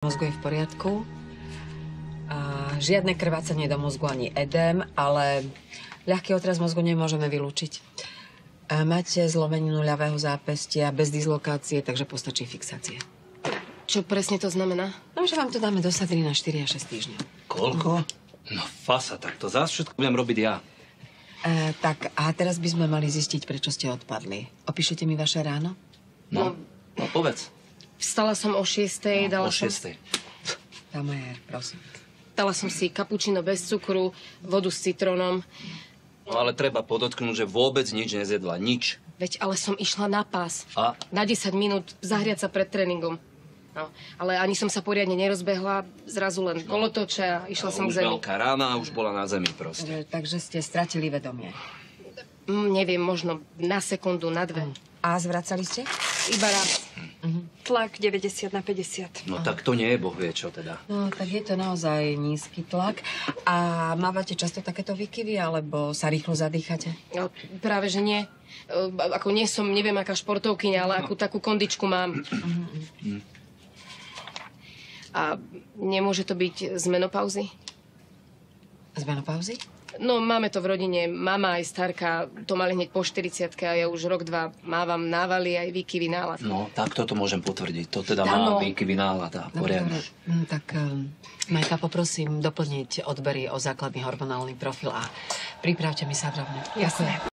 mozgu je v poriadku. A žiadne krvácanie do mozgu ani edém, ale ľahký otraz mozgu nemôžeme vylúčiť. A máte zlomeninu ľavého zápestia bez dislokácie, takže postačí fixácie. Čo presne to znamená? No, že vám to dáme do sadry na 4 až 6 týždňov. Koľko? No fasa, tak to zás všetko budem robiť ja. E, tak a teraz by sme mali zistiť, prečo ste odpadli. Opíšete mi vaše ráno? No, no povedz. Vstala som o 6. No, dala o som, 6. Tamajer, prosím. dala som si kapučino bez cukru, vodu s citrónom. No ale treba podotknúť, že vôbec nič nezjedla. Nič. Veď ale som išla na pás. A? Na 10 minút zahriať sa pred tréningom. No, ale ani som sa poriadne nerozbehla, zrazu len kolotoče a išla som už k zemi. veľká rána a už bola na zemi proste. E, takže ste stratili vedomie. Mm, neviem, možno na sekundu, na dve. A zvracali ste? Iba raz. Tlak 90 na 50. No tak to nie je boh vie čo teda. No, tak je to naozaj nízky tlak. A mávate často takéto výkyvy, alebo sa rýchlo zadýchate? No, práve, že nie. E, Ako nie som, neviem, aká športovkyňa, ale akú takú kondičku mám. A nemôže to byť z menopauzy? Z menopauzy? No, máme to v rodine. Mama aj starka to mali hneď po 40 a ja už rok, dva mávam návaly aj výkyvy nálad. No, tak toto môžem potvrdiť. To teda Áno. má výkyvy nálada. Dobre, Poriadne. Hm, Tak, um, Majka, poprosím doplniť odbery o základný hormonálny profil a pripravte mi sa drobne. Jasné.